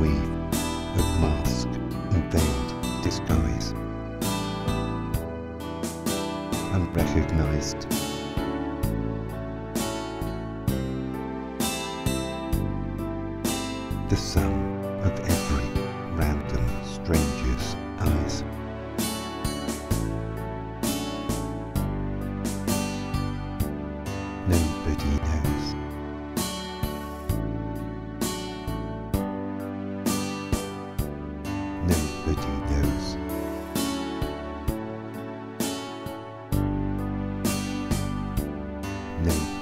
weave of mask and veiled disguise. Unrecognized. The sum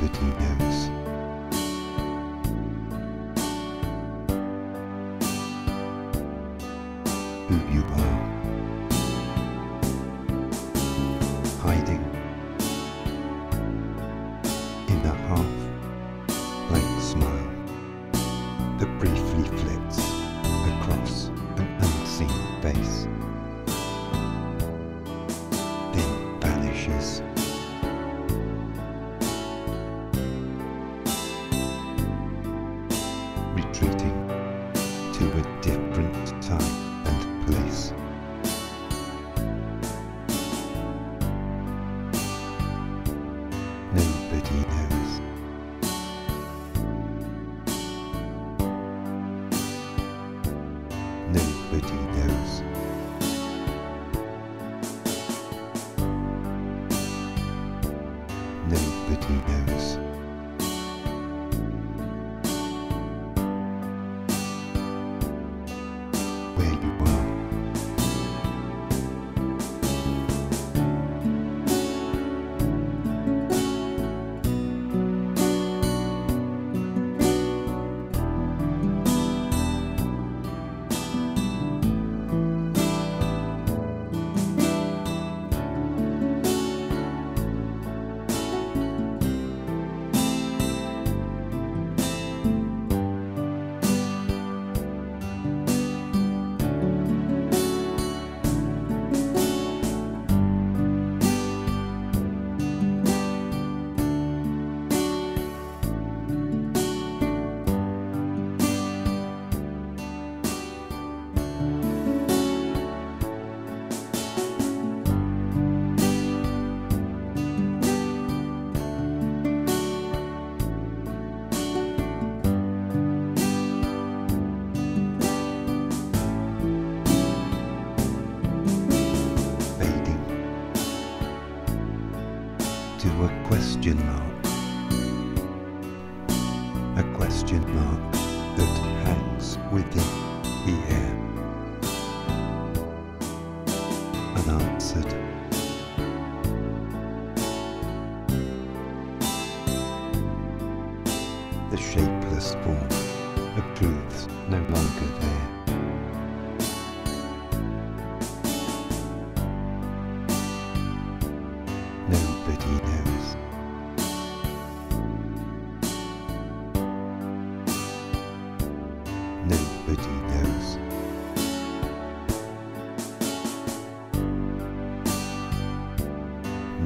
Nobody этих дней. Question mark. A question mark that hangs within the air. Unanswered. The shapeless form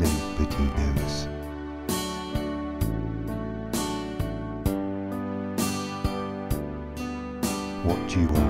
Nobody knows. What do you are.